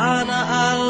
Ana al.